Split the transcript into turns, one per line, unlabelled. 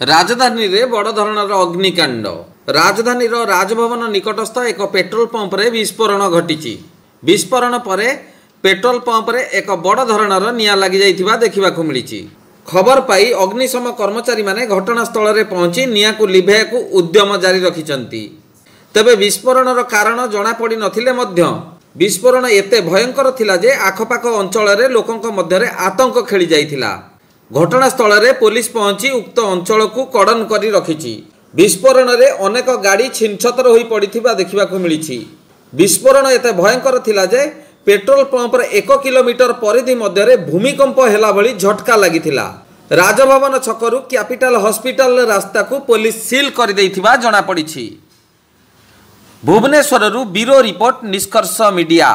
ରାଜଧାନୀରେ ବଡ଼ ଧରଣର ଅଗ୍ନିକାଣ୍ଡ। ରାଜଧାନୀର ରାଜଭବନ ନିକଟସ୍ଥ ଏକ ପେଟ୍ରୋଲ ପମ୍ପରେ ବିସ୍ଫୋରଣ ଘଟିଛି। ବିସ୍ଫୋରଣ ପରେ ପେଟ୍ରୋଲ ପମ୍ପରେ ଏକ ବଡ଼ ଧରଣର ନିଆଁ ଲାଗିଯାଇଥିବା ଦେଖିବାକୁ ମିଳିଛି। ଖବର ପାଇ ଅଗ୍ନିଶମ କର୍ମଚାରୀମାନେ ଘଟଣାସ୍ଥଳରେ ପହଞ୍ଚି ନିଆଁକୁ ଲିଭାଇବାକୁ ଉଦ୍ୟମ ଜାରି ରଖିଛନ୍ତି। ତେବେ ବିସ୍ଫୋରଣର କାରଣ ଜଣାପଡ଼ିନଥିଲେ ମଧ୍ୟ ବିସ୍ଫୋରଣ ଏତେ ଭୟଙ୍କର ଥିଲା ଯେ ଆଖପାଖ ଅଞ୍ଚଳରେ ଲୋକଙ୍କ ମଧ୍ୟରେ ଆତଙ୍କ ଖେଳି ଯାଇଥିଲା ଘଟଣାସ୍ଥଳରେ ପୋଲିସ ପହଞ୍ଚି ଉକ୍ତ ଅଞ୍ଚଳକୁ କଡ଼ନ କରି ରଖିଛି। ବିସ୍ଫୋରଣରେ ଅନେକ ଗାଡ଼ି ଛିନଛତର ହୋଇ ପଡ଼ିଥିବା ଦେଖିବାକୁ ମିଳିଛି। ବିସ୍ଫୋରଣ ଏତେ ଭୟଙ୍କର ଥିଲା ଯେ ପେଟ୍ରୋଲ ପମ୍ପର ଏକ କିଲୋମିଟର ପରିଧି ମଧ୍ୟରେ ଭୂମିକମ୍ପ ହେଲା ଭଳି ଝଟକା ଲାଗିଥିଲା। ରାଜଭବନ ଛକରୁ କ୍ୟାପିଟାଲ ହସ୍ପିଟାଲ ରାସ୍ତାକୁ ପୋଲିସ ସିଲ୍ କରିଦେଇଥିବା ଜଣାପଡ଼ିଛି। ଭୁବନେଶ୍ୱରରୁ ବ୍ୟୁରୋ ରିପୋର୍ଟ ନିଷ୍କର୍ଷ ମିଡ଼ିଆ।